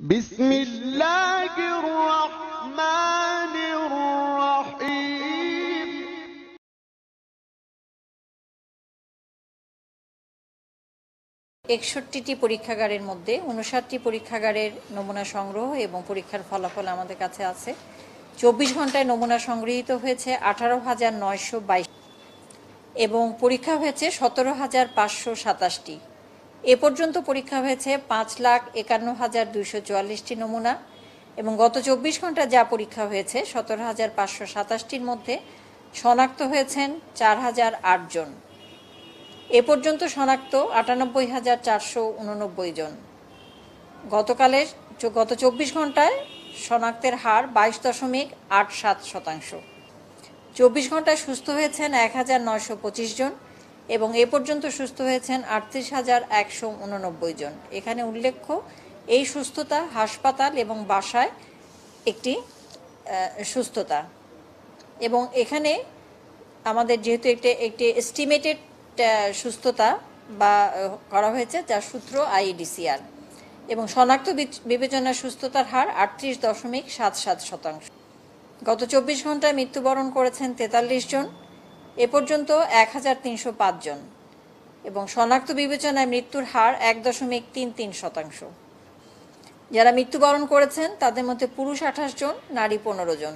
بسم الله الرحمن الرحيم একষট্টিটি পরীক্ষাগারের মধ্যে উনষাটটি পরীক্ষাগারের নমুনা সংগ্রহ এবং পরীক্ষার ফলাফল আমাদের কাছে আছে চব্বিশ ঘন্টায় নমুনা সংগৃহীত হয়েছে আঠারো হাজার নয়শো বাইশ এবং পরীক্ষা হয়েছে সতেরো হাজার পাঁচশো সাতাশটি এ পর্যন্ত পরীক্ষা হয়েছে পাঁচ লাখ একান্ন হাজার দুইশো চুয়াল্লিশটি নমুনা এবং গত চব্বিশ ঘণ্টা যা পরীক্ষা হয়েছে, সতেরো হাজার পাঁচশো সাতাশটির মধ্যে শনাক্ত হয়েছেন চার হাজার আটজন এ পর্যন্ত শনাক্ত আটানব্বই হাজার চারশো উননব্বই জন। গতকালের গত চব্বিশ ঘন্টায় শনাক্তের হার বাইশ দশমিক আট সাত শতাংশ। চব্বিশ ঘন্টায় সুস্থ হয়েছেন এক হাজার নয়শো পঁচিশ জন। এবং এ পর্যন্ত সুস্থ হয়েছেন আটত্রিশ হাজার একশো উননব্বই জন। এখানে উল্লেখ্য, এই সুস্থতা হাসপাতাল এবং বাসায় একটি সুস্থতা। এবং এখানে আমাদের যেহেতু একটি একটি এস্টিমেটেড সুস্থতা বা করা হয়েছে, যার সূত্র আইডিসিআর এবং শনাক্ত বিচ- বিবেচনার সুস্থতার হার আটত্রিশ দশমিক সাত সাত শতাংশ। গত চব্বিশ ঘন্টায় মৃত্যুবরণ করেছেন তেতাল্লিশ জন। এ পর্যন্ত এক হাজার তিনশো পাঁচজন এবং শনাক্ত বিবেচনায় মৃত্যুর হার এক দশমিক তিন তিন শতাংশ। যারা মৃত্যুবরণ করেছেন, তাদের মধ্যে পুরুষ আঠাশ জন, নারী পনেরো জন।